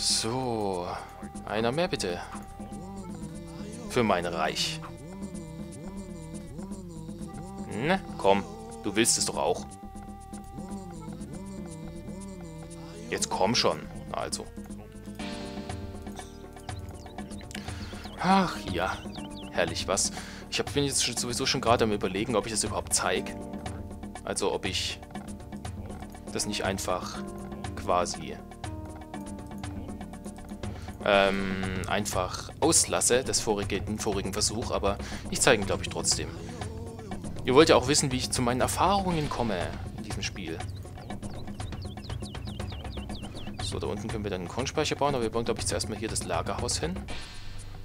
So. Einer mehr bitte. Für mein Reich. Ne, komm. Du willst es doch auch. Jetzt komm schon. Also. Ach ja. Herrlich, was? Ich bin jetzt sowieso schon gerade am überlegen, ob ich das überhaupt zeige. Also ob ich das nicht einfach quasi ähm, einfach auslasse, das vorige, den vorigen Versuch, aber ich zeige ihn, glaube ich, trotzdem. Ihr wollt ja auch wissen, wie ich zu meinen Erfahrungen komme in diesem Spiel. So, da unten können wir dann einen Kornspeicher bauen, aber wir bauen, glaube ich, zuerst mal hier das Lagerhaus hin.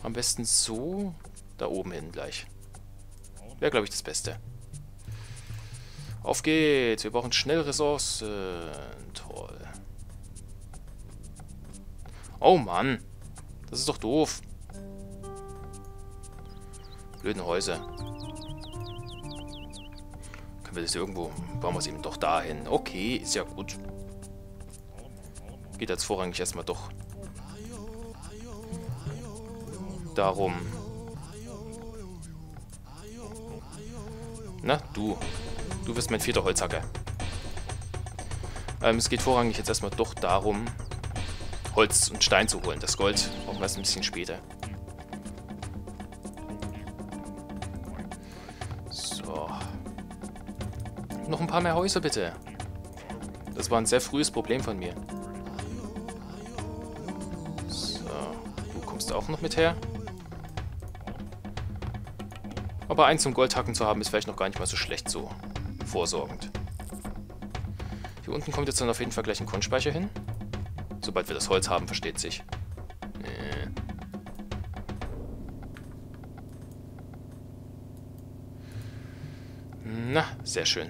Am besten so, da oben hin gleich. Wäre, glaube ich, das Beste. Auf geht's, wir brauchen schnell Ressourcen. Toll. Oh Mann. Das ist doch doof. Blöden Häuser. Können wir das irgendwo... Bauen wir es eben doch dahin. Okay, ist ja gut. Geht jetzt vorrangig erstmal doch darum. Na, du. Du wirst mein vierter Holzhacker. Ähm, es geht vorrangig jetzt erstmal doch darum, Holz und Stein zu holen. Das Gold brauchen wir erst ein bisschen später. So. Noch ein paar mehr Häuser, bitte. Das war ein sehr frühes Problem von mir. So. Du kommst auch noch mit her. Aber eins zum Goldhacken zu haben, ist vielleicht noch gar nicht mal so schlecht so vorsorgend. Hier unten kommt jetzt dann auf jeden Fall gleich ein Kornspeicher hin. Sobald wir das Holz haben, versteht sich. Äh. Na, sehr schön.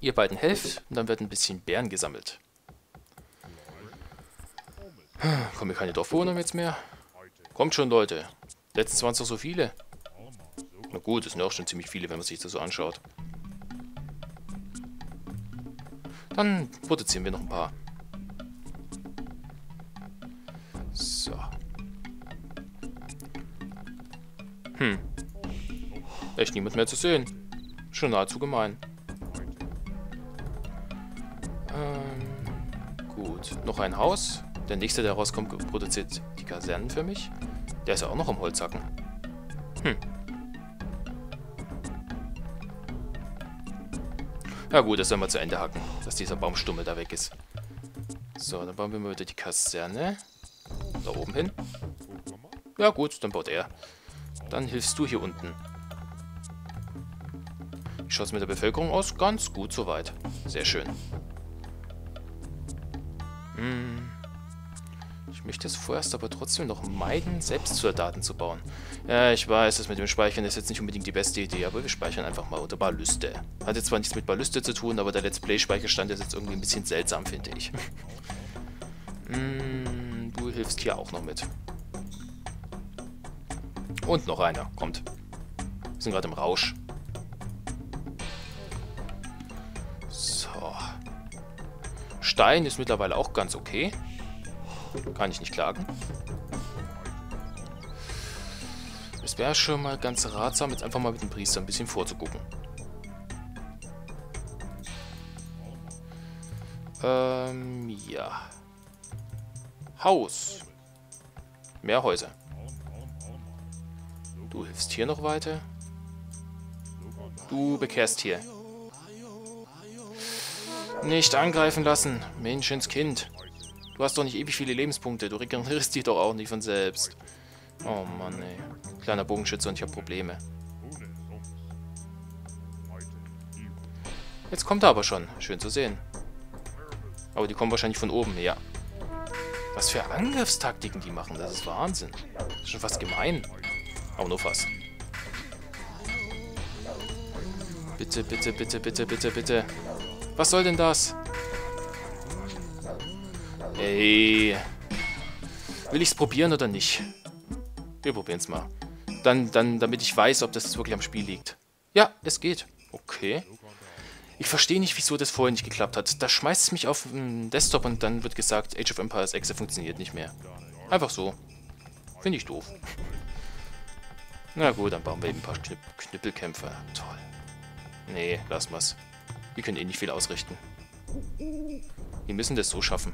Ihr beiden helft und dann wird ein bisschen Bären gesammelt. Kommen hier keine Dorfbewohner jetzt mehr? Kommt schon, Leute. Letztens waren es doch so viele. Na gut, es sind auch schon ziemlich viele, wenn man sich das so anschaut. Dann produzieren wir noch ein paar. So. Hm. Echt niemand mehr zu sehen. Schon nahezu gemein. Ähm, gut. Noch ein Haus. Der nächste, der rauskommt, produziert die Kasernen für mich. Der ist ja auch noch am Holzhacken. Hm. Na gut, das werden wir zu Ende hacken, dass dieser Baumstummel da weg ist. So, dann bauen wir mal wieder die Kaserne. Da oben hin. Ja gut, dann baut er. Dann hilfst du hier unten. Wie schaut es mit der Bevölkerung aus? Ganz gut soweit. Sehr schön. Hm. Ich möchte es vorerst aber trotzdem noch meiden, selbst Soldaten zu bauen. Ja, ich weiß, das mit dem Speichern ist jetzt nicht unbedingt die beste Idee, aber wir speichern einfach mal unter Ballüste. Hat jetzt zwar nichts mit Ballüste zu tun, aber der Let's Play-Speicherstand ist jetzt irgendwie ein bisschen seltsam, finde ich. mm, du hilfst hier auch noch mit. Und noch einer, kommt. Wir sind gerade im Rausch. So. Stein ist mittlerweile auch ganz okay. Kann ich nicht klagen. Es wäre schon mal ganz ratsam, jetzt einfach mal mit dem Priester ein bisschen vorzugucken. Ähm, ja. Haus. Mehr Häuser. Du hilfst hier noch weiter. Du bekehrst hier. Nicht angreifen lassen. Menschenskind. Du hast doch nicht ewig viele Lebenspunkte. Du regenerierst dich doch auch nicht von selbst. Oh Mann, ey. Kleiner Bogenschütze und ich habe Probleme. Jetzt kommt er aber schon. Schön zu sehen. Aber die kommen wahrscheinlich von oben, ja. Was für Angriffstaktiken die machen, das ist Wahnsinn. Das ist schon fast gemein. Aber nur fast. Bitte, bitte, bitte, bitte, bitte, bitte. Was soll denn das? Ey. Will ich es probieren oder nicht? Wir probieren es mal. Dann, dann, damit ich weiß, ob das wirklich am Spiel liegt. Ja, es geht. Okay. Ich verstehe nicht, wieso das vorher nicht geklappt hat. Da schmeißt es mich auf den Desktop und dann wird gesagt, Age of Empires Exe funktioniert nicht mehr. Einfach so. Finde ich doof. Na gut, dann bauen wir eben ein paar Knüpp Knüppelkämpfer. Toll. Nee, lass mal's. Wir können eh nicht viel ausrichten. Wir müssen das so schaffen.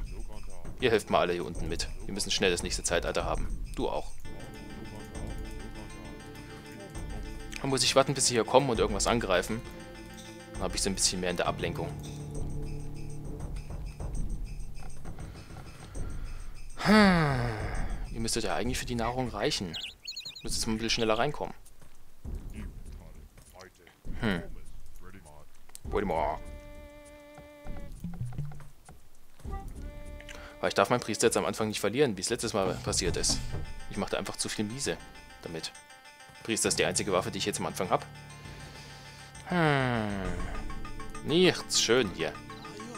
Ihr helft mal alle hier unten mit. Wir müssen schnell das nächste Zeitalter haben. Du auch. Dann muss ich warten, bis sie hier kommen und irgendwas angreifen. Dann habe ich so ein bisschen mehr in der Ablenkung. Hm. Ihr müsstet ja eigentlich für die Nahrung reichen. Müsst jetzt mal ein bisschen schneller reinkommen. Hm. Wait more. Weil ich darf meinen Priester jetzt am Anfang nicht verlieren, wie es letztes Mal passiert ist. Ich machte einfach zu viel Miese damit. Priester ist die einzige Waffe, die ich jetzt am Anfang habe. Hm. Nichts. Schön hier.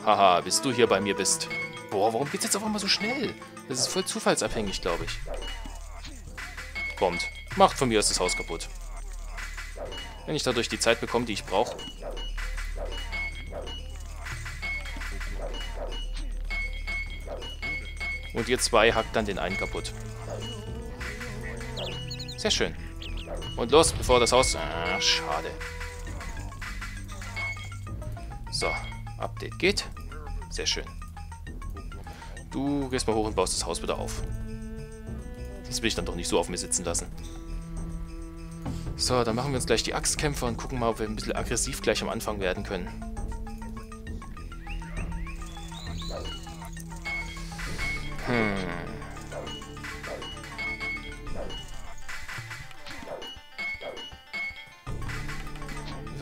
Haha, bis du hier bei mir bist. Boah, warum geht's jetzt auf einmal so schnell? Das ist voll zufallsabhängig, glaube ich. Kommt. Macht von mir aus das Haus kaputt. Wenn ich dadurch die Zeit bekomme, die ich brauche. Und ihr zwei hackt dann den einen kaputt. Sehr schön. Und los, bevor das Haus... Ah, schade. So, Update geht. Sehr schön. Du gehst mal hoch und baust das Haus wieder auf. Das will ich dann doch nicht so auf mir sitzen lassen. So, dann machen wir uns gleich die Axtkämpfer und gucken mal, ob wir ein bisschen aggressiv gleich am Anfang werden können. Hm.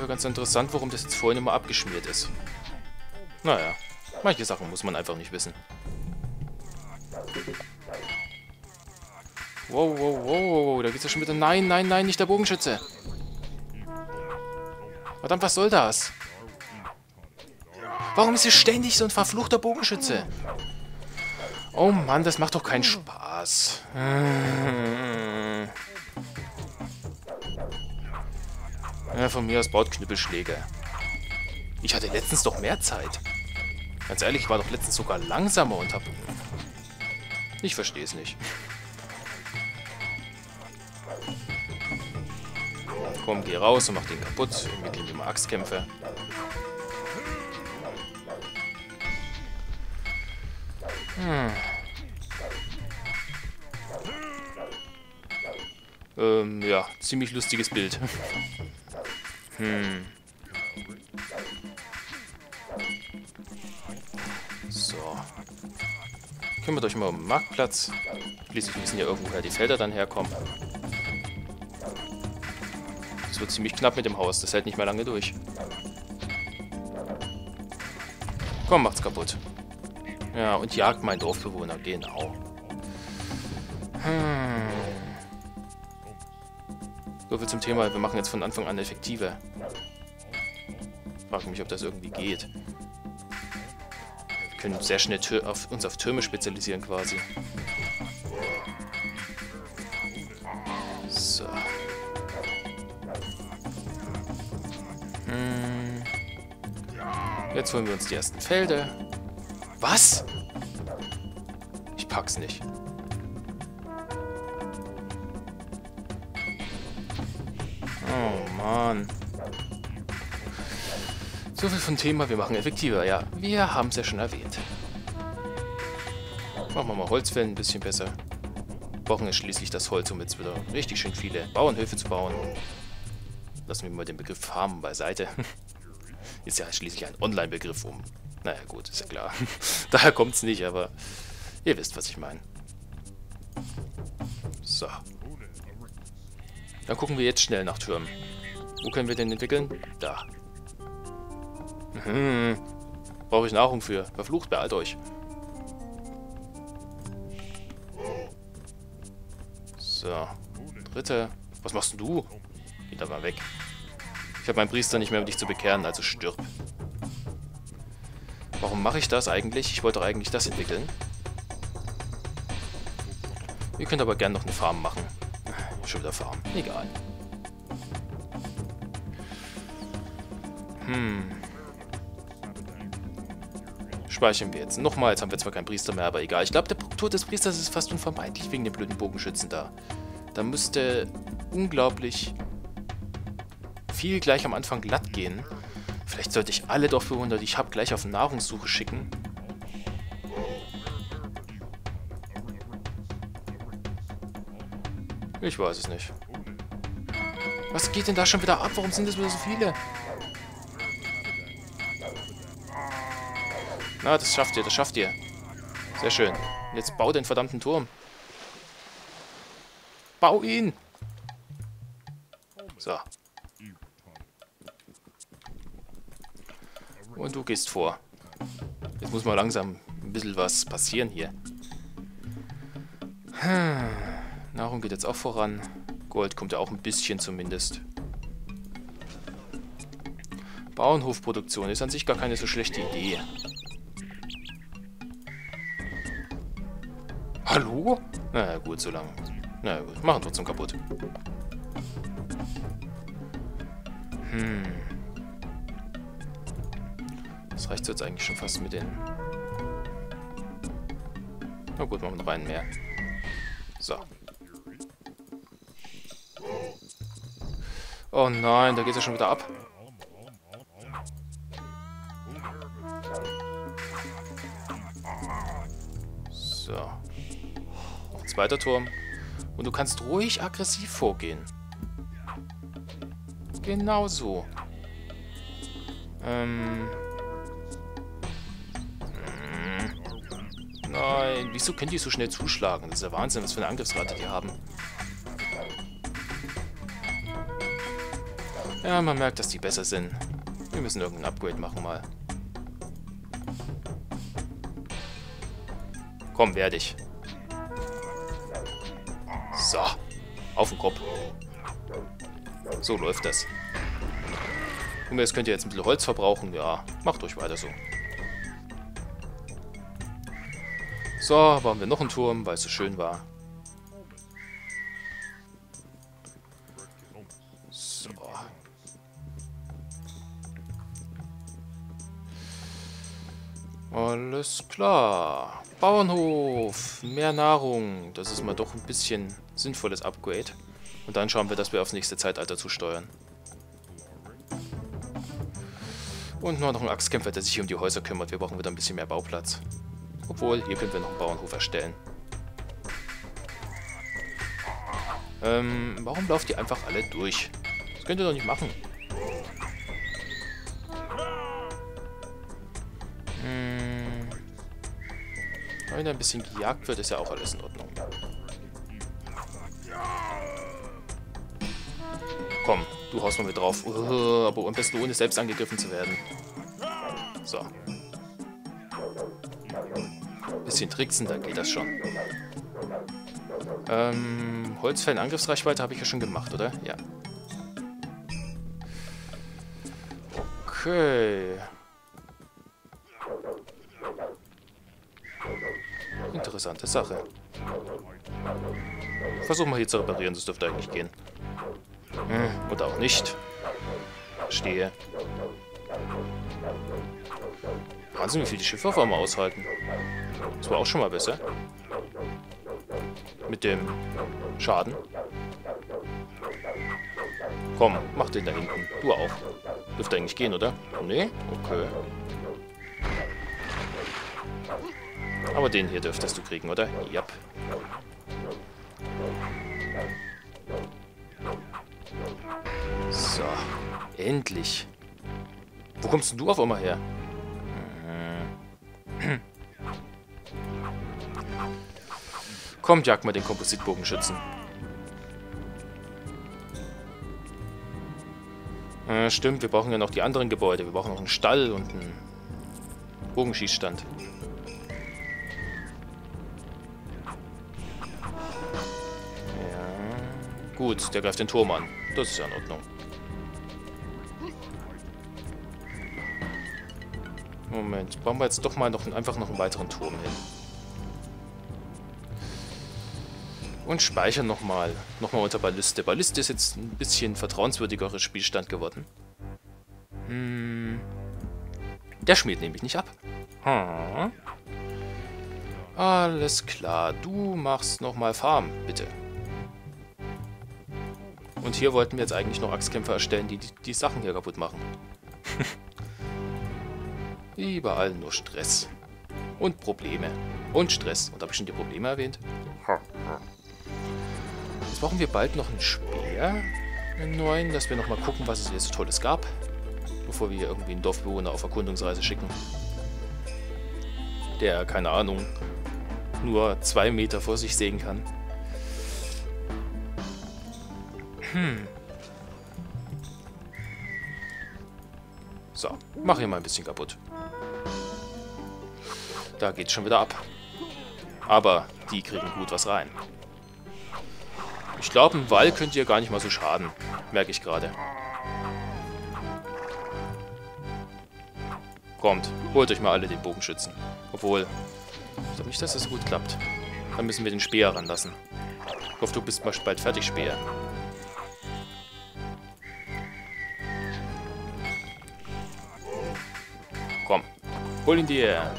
wäre ganz interessant, warum das jetzt vorhin immer abgeschmiert ist. Naja, manche Sachen muss man einfach nicht wissen. Wow, wow, wow, wow, da geht's ja schon wieder... Nein, nein, nein, nicht der Bogenschütze. Verdammt, was soll das? Warum ist hier ständig so ein verfluchter Bogenschütze? Oh Mann, das macht doch keinen Spaß. Ja, von mir aus baut Knüppelschläge. Ich hatte letztens doch mehr Zeit. Ganz ehrlich, ich war doch letztens sogar langsamer und hab... Ich verstehe es nicht. Komm, geh raus und mach den kaputt. Mit dem immer Axtkämpfe. Hm. Ähm, ja, ziemlich lustiges Bild. Hm. So. Kümmert euch mal um den Marktplatz. Schließlich müssen ja irgendwoher die Felder dann herkommen. Das wird ziemlich knapp mit dem Haus. Das hält nicht mehr lange durch. Komm, macht's kaputt. Ja, und jagt meinen Dorfbewohner. Genau. Hm. So viel zum Thema, wir machen jetzt von Anfang an effektiver. Frage mich, ob das irgendwie geht. Wir können sehr schnell auf, uns auf Türme spezialisieren quasi. So. Hm. Jetzt holen wir uns die ersten Felder. Was? Ich pack's nicht. Mann. So viel vom Thema, wir machen effektiver. Ja, wir haben es ja schon erwähnt. Machen wir mal Holzfällen ein bisschen besser. Brauchen wir schließlich das Holz, um jetzt wieder richtig schön viele Bauernhöfe zu bauen. Lassen wir mal den Begriff Farmen beiseite. Ist ja schließlich ein Online-Begriff um. Naja, gut, ist ja klar. Daher kommt es nicht, aber ihr wisst, was ich meine. So. Dann gucken wir jetzt schnell nach Türmen. Wo können wir den entwickeln? Da. Hm. Brauche ich Nahrung für. Verflucht, beeilt euch. So. Dritte. Was machst du? Geh da mal weg. Ich habe meinen Priester nicht mehr, um dich zu bekehren, also stirb. Warum mache ich das eigentlich? Ich wollte doch eigentlich das entwickeln. Ihr könnt aber gerne noch eine Farm machen. Schon wieder Farm. Egal. Hm. Speichern wir jetzt. Nochmal, jetzt haben wir zwar keinen Priester mehr, aber egal. Ich glaube, der Tod des Priesters ist fast unvermeidlich wegen dem blöden Bogenschützen da. Da müsste unglaublich viel gleich am Anfang glatt gehen. Vielleicht sollte ich alle Dorfbewohner, die ich habe, gleich auf Nahrungssuche schicken. Ich weiß es nicht. Was geht denn da schon wieder ab? Warum sind das wieder so viele? Na, das schafft ihr, das schafft ihr. Sehr schön. Jetzt bau den verdammten Turm. Bau ihn! So. Und du gehst vor. Jetzt muss mal langsam ein bisschen was passieren hier. Hm. Nahrung geht jetzt auch voran. Gold kommt ja auch ein bisschen zumindest. Bauernhofproduktion ist an sich gar keine so schlechte Idee. Hallo? Na gut, so lange. Na gut, machen trotzdem kaputt. Hm. Das reicht jetzt eigentlich schon fast mit den... Na gut, machen wir noch einen mehr. So. Oh nein, da geht es ja schon wieder ab. So. Zweiter Turm. Und du kannst ruhig aggressiv vorgehen. Genau so. Ähm. Nein, wieso können die so schnell zuschlagen? Das ist ja Wahnsinn, was für eine Angriffsrate die haben. Ja, man merkt, dass die besser sind. Wir müssen irgendein Upgrade machen mal. Komm, werde ich. So. Auf den Kopf. So läuft das. Und jetzt könnt ihr jetzt ein bisschen Holz verbrauchen. Ja, macht euch weiter so. So, bauen wir noch einen Turm, weil es so schön war. So. Alles klar. Bauernhof. Mehr Nahrung. Das ist mal doch ein bisschen sinnvolles Upgrade. Und dann schauen wir, dass wir aufs nächste Zeitalter zusteuern. Und nur noch ein Axtkämpfer, der sich um die Häuser kümmert. Wir brauchen wieder ein bisschen mehr Bauplatz. Obwohl, hier können wir noch einen Bauernhof erstellen. Ähm, warum lauft ihr einfach alle durch? Das könnt ihr doch nicht machen. Hm. Wenn ein bisschen gejagt wird, ist ja auch alles in Ordnung. Komm, du haust mal mit drauf. Uh, aber am besten ohne selbst angegriffen zu werden. So. Bisschen tricksen, dann geht das schon. Ähm, Holzfällen Angriffsreichweite habe ich ja schon gemacht, oder? Ja. Okay. Interessante Sache. Versuchen wir hier zu reparieren, das dürfte eigentlich gehen. Hm, oder auch nicht. Stehe. Wahnsinn, wie viel die Schiffe auf einmal aushalten. Das war auch schon mal besser. Mit dem Schaden. Komm, mach den da hinten. Du auch. Dürfte eigentlich gehen, oder? Nee? Okay. Aber den hier dürftest du kriegen, oder? Jap. So. Endlich. Wo kommst denn du auf einmal her? Kommt, jag mal den Kompositbogenschützen. Äh, stimmt, wir brauchen ja noch die anderen Gebäude. Wir brauchen noch einen Stall und einen Bogenschießstand. Ja. Gut, der greift den Turm an. Das ist ja in Ordnung. Moment, bauen wir jetzt doch mal noch einfach noch einen weiteren Turm hin. Und speichern nochmal. Nochmal unter Balliste. Balliste ist jetzt ein bisschen vertrauenswürdigerer Spielstand geworden. Hm. Der schmiert nämlich nicht ab. Hm. Alles klar, du machst nochmal Farm, bitte. Und hier wollten wir jetzt eigentlich noch Axtkämpfer erstellen, die, die die Sachen hier kaputt machen. Überall nur Stress. Und Probleme. Und Stress. Und habe ich schon die Probleme erwähnt? Jetzt brauchen wir bald noch einen Speer. Einen neuen, dass wir nochmal gucken, was es hier so Tolles gab. Bevor wir hier irgendwie einen Dorfbewohner auf Erkundungsreise schicken. Der, keine Ahnung, nur zwei Meter vor sich sehen kann. Hm. So, mach hier mal ein bisschen kaputt. Da geht's schon wieder ab. Aber die kriegen gut was rein. Ich glaube, ein Wall könnte ihr gar nicht mal so schaden. Merke ich gerade. Kommt, holt euch mal alle den Bogenschützen. Obwohl, ich glaube nicht, dass das gut klappt. Dann müssen wir den Speer ranlassen. Ich hoffe, du bist mal bald fertig, Speer. Komm, hol ihn dir.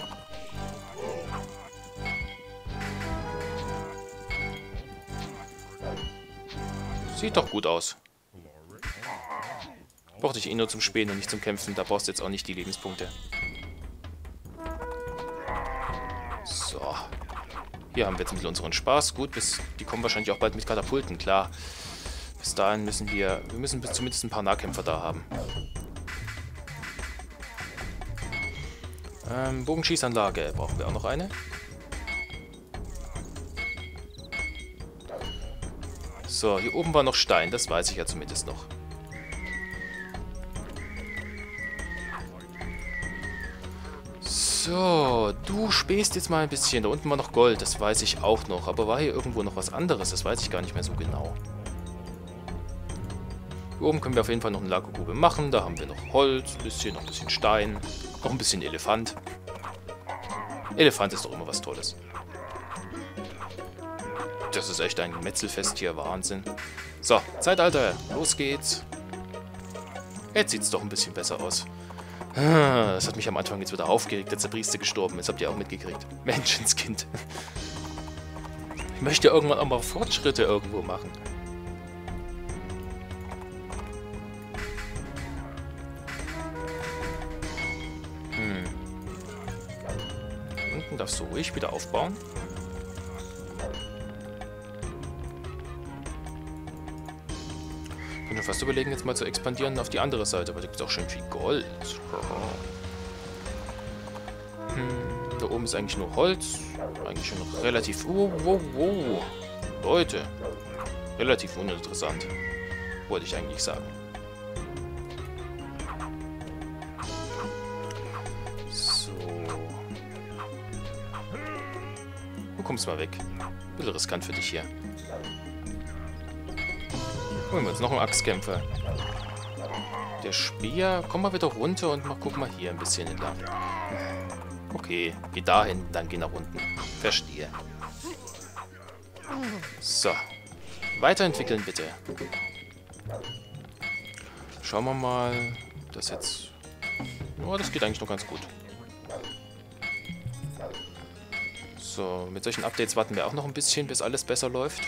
Sieht doch gut aus. Brauchte ich eh nur zum Spähen und nicht zum Kämpfen. Da brauchst du jetzt auch nicht die Lebenspunkte. So. Hier haben wir jetzt ein bisschen unseren Spaß. Gut, bis, die kommen wahrscheinlich auch bald mit Katapulten, klar. Bis dahin müssen wir... Wir müssen bis zumindest ein paar Nahkämpfer da haben. Ähm, Bogenschießanlage. Brauchen wir auch noch eine? So, hier oben war noch Stein. Das weiß ich ja zumindest noch. So, du spähst jetzt mal ein bisschen. Da unten war noch Gold, das weiß ich auch noch. Aber war hier irgendwo noch was anderes? Das weiß ich gar nicht mehr so genau. Hier oben können wir auf jeden Fall noch eine Lagergrube machen. Da haben wir noch Holz, ein bisschen, noch ein bisschen Stein, noch ein bisschen Elefant. Elefant ist doch immer was Tolles. Das ist echt ein Metzelfest hier. Wahnsinn. So, Zeitalter. Los geht's. Jetzt sieht's doch ein bisschen besser aus. Ah, das hat mich am Anfang jetzt wieder aufgeregt, als der Priester gestorben ist. Habt ihr auch mitgekriegt. Menschenskind. Ich möchte irgendwann auch mal Fortschritte irgendwo machen. Hm. Unten darfst du ruhig wieder aufbauen. Könnte fast überlegen, jetzt mal zu expandieren auf die andere Seite, aber da gibt es auch schön viel Gold. Hm, da oben ist eigentlich nur Holz. Eigentlich schon relativ... Oh, oh, oh. Leute. Relativ uninteressant. Wollte ich eigentlich sagen. So. Du kommst mal weg. Bisschen riskant für dich hier. Holen wir uns noch einen Axtkämpfer. Der Speer. Komm mal wieder runter und mal, guck mal hier ein bisschen entlang. Okay, geh dahin, dann geh nach unten. Verstehe. So. Weiterentwickeln bitte. Schauen wir mal. Das jetzt... Oh, das geht eigentlich noch ganz gut. So, mit solchen Updates warten wir auch noch ein bisschen, bis alles besser läuft.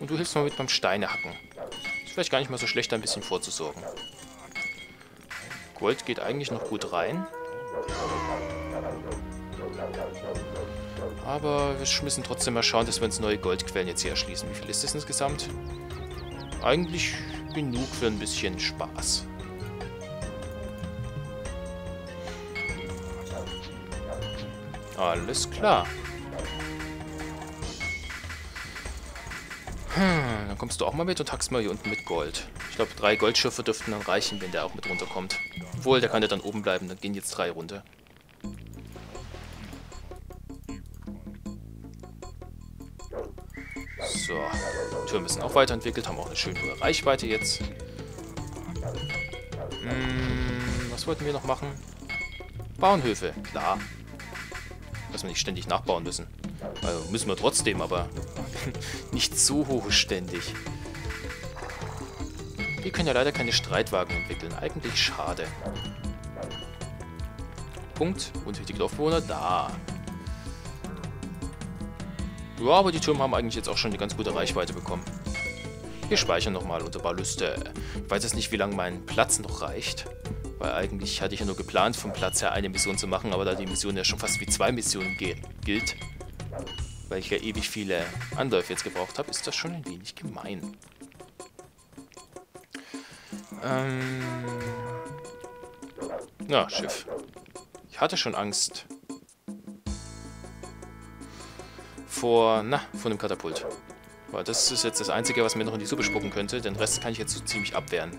Und du hilfst mal mit beim Steinehacken. Ist vielleicht gar nicht mal so schlecht, da ein bisschen vorzusorgen. Gold geht eigentlich noch gut rein. Aber wir müssen trotzdem mal schauen, dass wir uns neue Goldquellen jetzt hier erschließen. Wie viel ist das insgesamt? Eigentlich genug für ein bisschen Spaß. Alles klar. Hm, dann kommst du auch mal mit und hackst mal hier unten mit Gold. Ich glaube, drei Goldschiffe dürften dann reichen, wenn der auch mit runterkommt. Obwohl, der kann ja dann oben bleiben, dann gehen jetzt drei runter. So, Türen müssen auch weiterentwickelt, haben auch eine schöne hohe Reichweite jetzt. Hm, was wollten wir noch machen? Bauernhöfe, klar. Dass wir nicht ständig nachbauen müssen. Also müssen wir trotzdem, aber nicht so hochständig. Wir können ja leider keine Streitwagen entwickeln. Eigentlich schade. Punkt. Untätige Dorfbewohner, da. Ja, aber die Türme haben eigentlich jetzt auch schon eine ganz gute Reichweite bekommen. Wir speichern nochmal unter Ballüste. Ich weiß jetzt nicht, wie lange mein Platz noch reicht. Weil eigentlich hatte ich ja nur geplant, vom Platz her eine Mission zu machen, aber da die Mission ja schon fast wie zwei Missionen gilt, weil ich ja ewig viele Anläufe jetzt gebraucht habe, ist das schon ein wenig gemein. Ähm... Na, Schiff. Ich hatte schon Angst vor, na, vor dem Katapult. Weil das ist jetzt das Einzige, was mir noch in die Suppe spucken könnte. Den Rest kann ich jetzt so ziemlich abwehren.